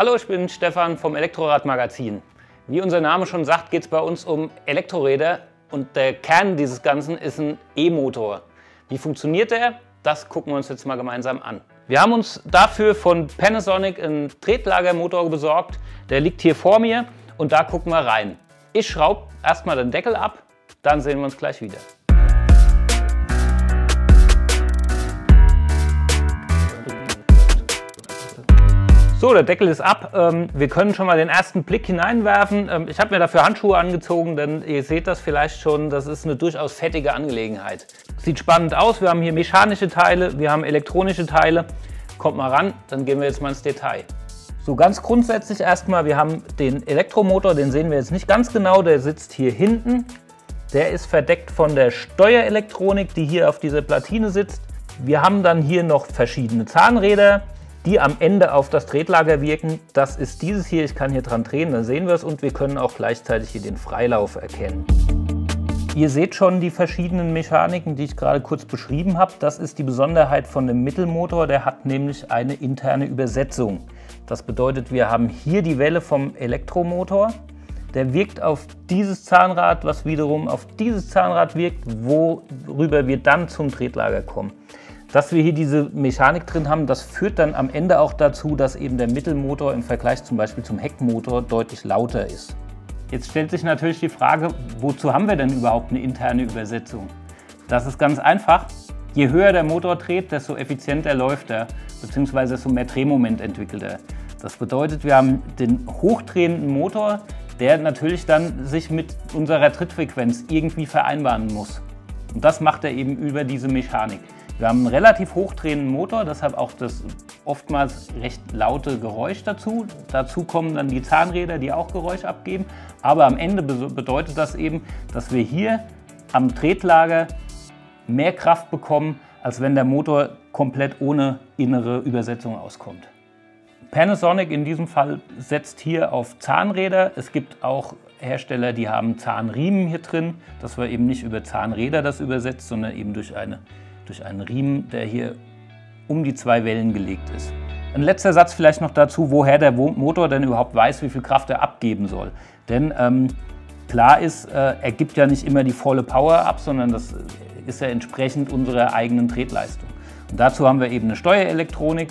Hallo, ich bin Stefan vom Elektrorad Magazin. Wie unser Name schon sagt, geht es bei uns um Elektroräder und der Kern dieses Ganzen ist ein E-Motor. Wie funktioniert der? Das gucken wir uns jetzt mal gemeinsam an. Wir haben uns dafür von Panasonic einen Tretlagermotor besorgt. Der liegt hier vor mir und da gucken wir rein. Ich schraube erstmal den Deckel ab, dann sehen wir uns gleich wieder. So, der Deckel ist ab. Ähm, wir können schon mal den ersten Blick hineinwerfen. Ähm, ich habe mir dafür Handschuhe angezogen, denn ihr seht das vielleicht schon, das ist eine durchaus fettige Angelegenheit. Sieht spannend aus. Wir haben hier mechanische Teile, wir haben elektronische Teile. Kommt mal ran, dann gehen wir jetzt mal ins Detail. So ganz grundsätzlich erstmal, wir haben den Elektromotor, den sehen wir jetzt nicht ganz genau, der sitzt hier hinten. Der ist verdeckt von der Steuerelektronik, die hier auf dieser Platine sitzt. Wir haben dann hier noch verschiedene Zahnräder, die am Ende auf das Tretlager wirken. Das ist dieses hier, ich kann hier dran drehen, dann sehen wir es und wir können auch gleichzeitig hier den Freilauf erkennen. Ihr seht schon die verschiedenen Mechaniken, die ich gerade kurz beschrieben habe. Das ist die Besonderheit von dem Mittelmotor, der hat nämlich eine interne Übersetzung. Das bedeutet, wir haben hier die Welle vom Elektromotor, der wirkt auf dieses Zahnrad, was wiederum auf dieses Zahnrad wirkt, worüber wir dann zum Tretlager kommen. Dass wir hier diese Mechanik drin haben, das führt dann am Ende auch dazu, dass eben der Mittelmotor im Vergleich zum Beispiel zum Heckmotor deutlich lauter ist. Jetzt stellt sich natürlich die Frage, wozu haben wir denn überhaupt eine interne Übersetzung? Das ist ganz einfach. Je höher der Motor dreht, desto effizienter läuft er, beziehungsweise desto mehr Drehmoment entwickelt er. Das bedeutet, wir haben den hochdrehenden Motor, der natürlich dann sich mit unserer Trittfrequenz irgendwie vereinbaren muss. Und das macht er eben über diese Mechanik. Wir haben einen relativ hochdrehenden Motor, deshalb auch das oftmals recht laute Geräusch dazu. Dazu kommen dann die Zahnräder, die auch Geräusch abgeben. Aber am Ende bedeutet das eben, dass wir hier am Tretlager mehr Kraft bekommen, als wenn der Motor komplett ohne innere Übersetzung auskommt. Panasonic in diesem Fall setzt hier auf Zahnräder. Es gibt auch Hersteller, die haben Zahnriemen hier drin, dass wir eben nicht über Zahnräder das übersetzt, sondern eben durch eine durch einen Riemen, der hier um die zwei Wellen gelegt ist. Ein letzter Satz vielleicht noch dazu, woher der Motor denn überhaupt weiß, wie viel Kraft er abgeben soll. Denn ähm, klar ist, äh, er gibt ja nicht immer die volle Power ab, sondern das ist ja entsprechend unserer eigenen Tretleistung. Und dazu haben wir eben eine Steuerelektronik,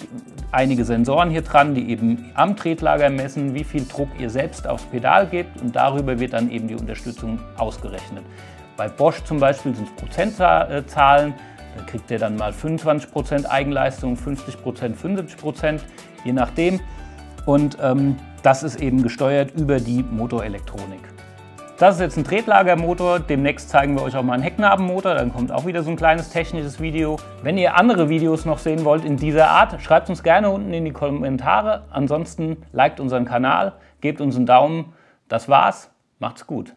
einige Sensoren hier dran, die eben am Tretlager messen, wie viel Druck ihr selbst aufs Pedal gebt und darüber wird dann eben die Unterstützung ausgerechnet. Bei Bosch zum Beispiel sind es Prozentzahlen, da kriegt ihr dann mal 25% Eigenleistung, 50%, 75%, je nachdem. Und ähm, das ist eben gesteuert über die Motorelektronik. Das ist jetzt ein Tretlagermotor. Demnächst zeigen wir euch auch mal einen Hecknabenmotor. Dann kommt auch wieder so ein kleines technisches Video. Wenn ihr andere Videos noch sehen wollt in dieser Art, schreibt uns gerne unten in die Kommentare. Ansonsten liked unseren Kanal, gebt uns einen Daumen. Das war's. Macht's gut.